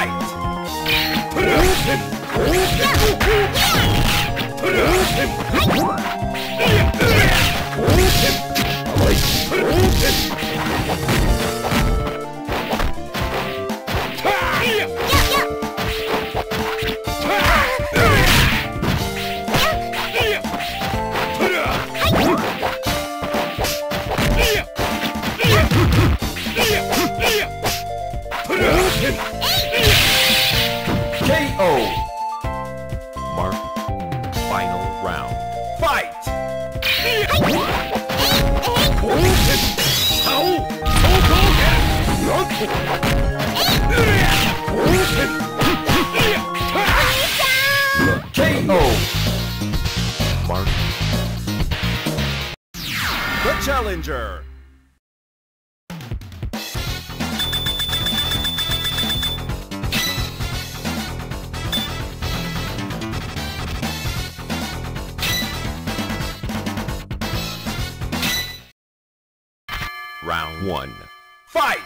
Fight! One. Fight!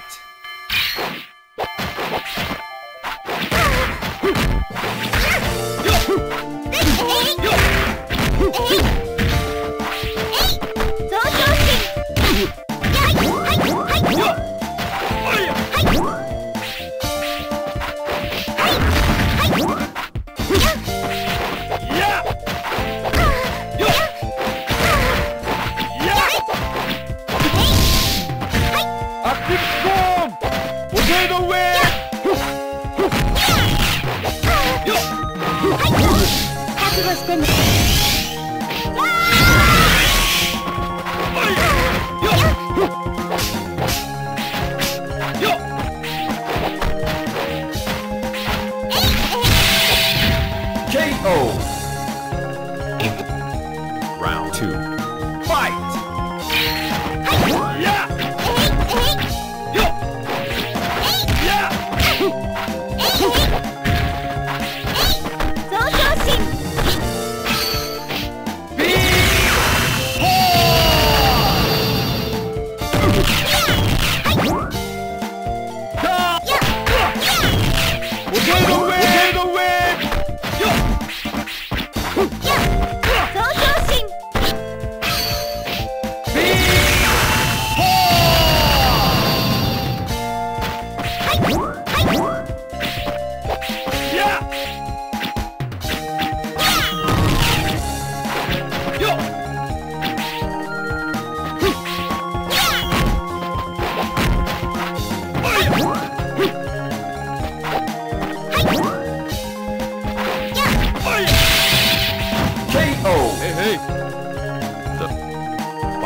KO!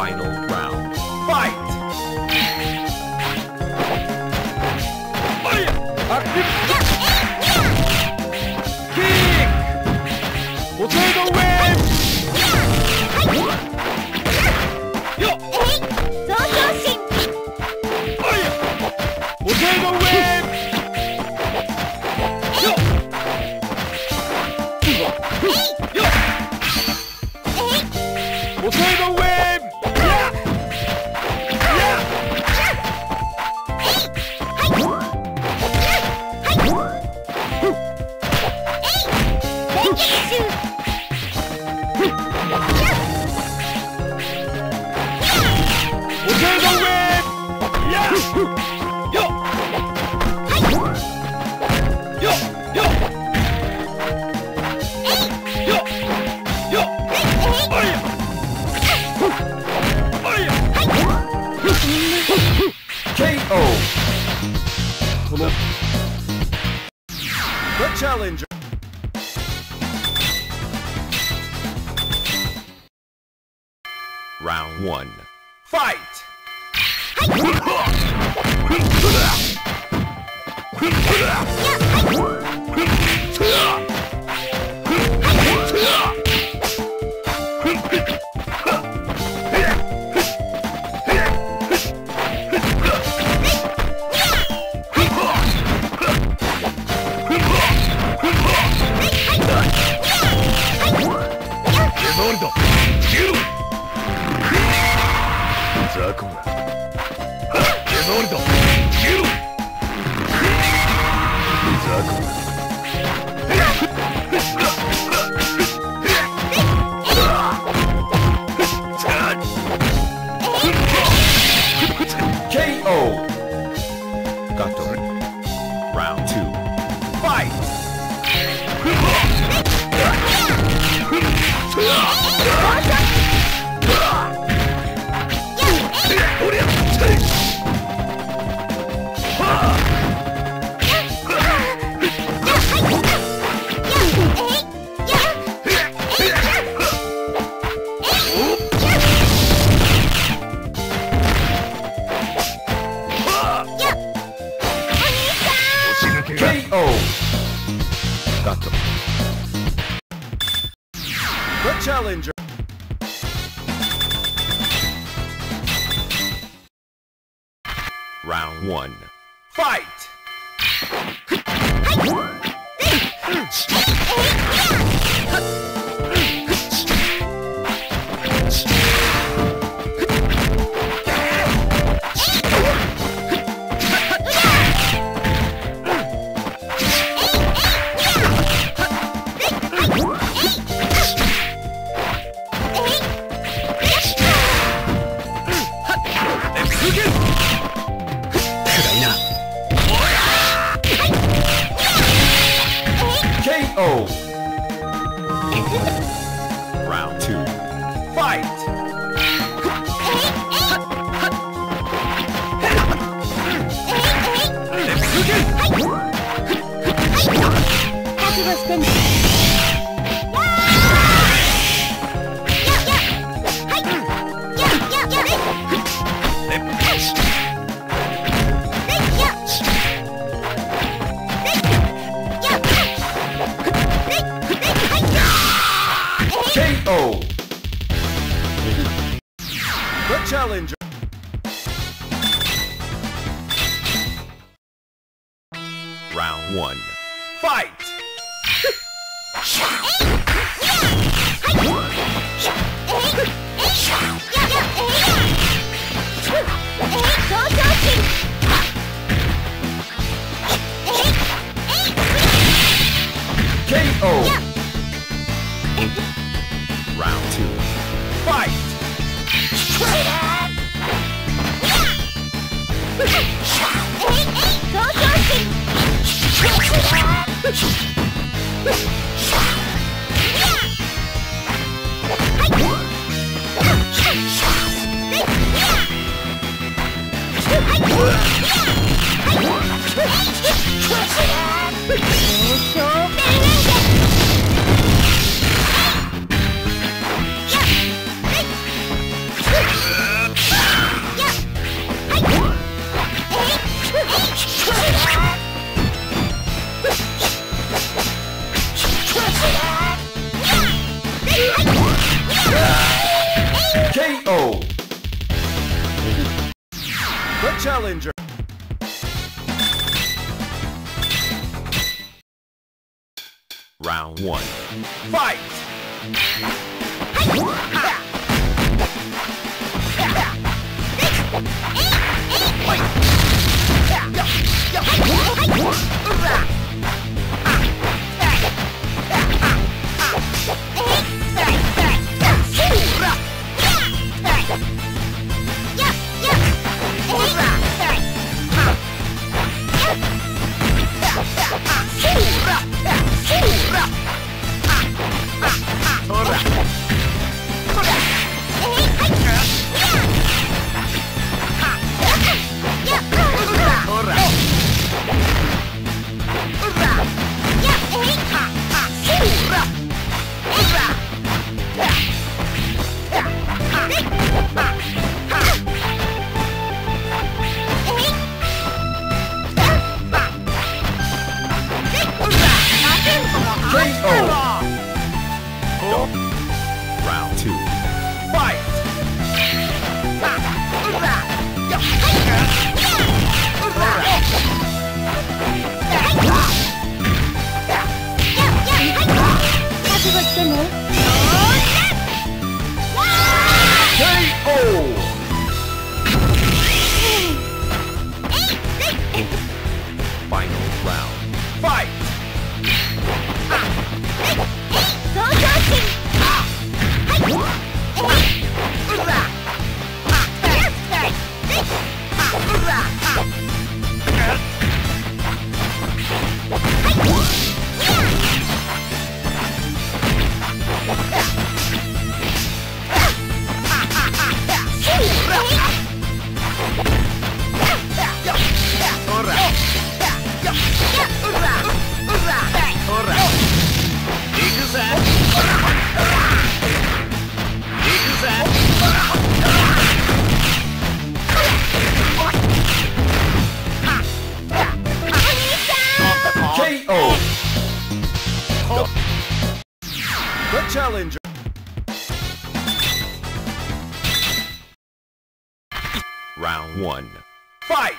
Final The challenger. Round one. fight! KO Round one. fight challenger Round one. 勝負 one. fight listener. Round one. Fight!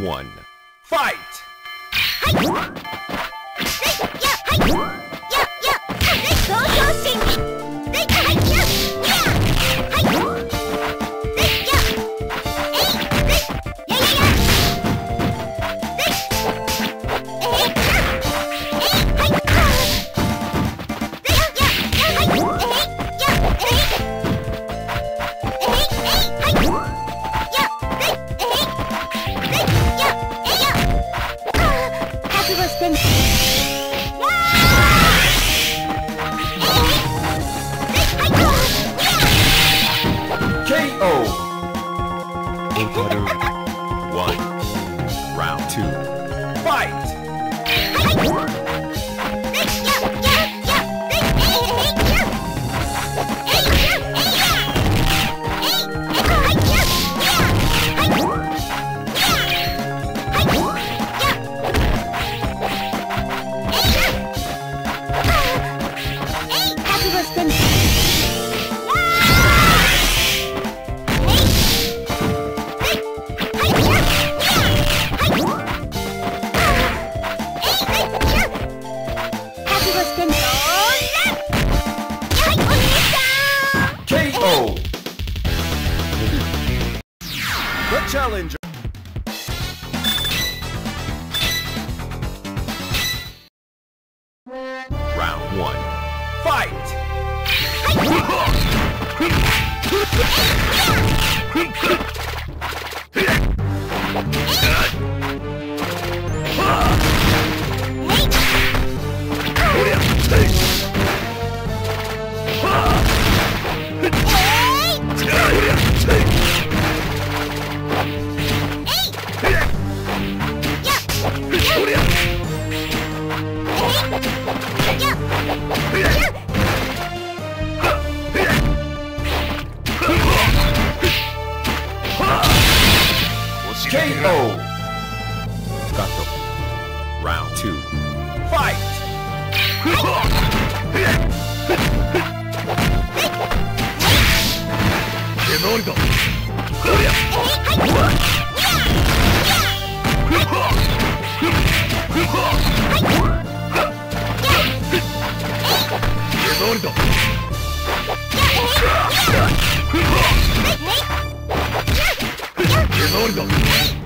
One. Fight! One. Round two. Fight! KO! The challenger. Round one. Fight! KO! Gato. Round two. Fight! Here.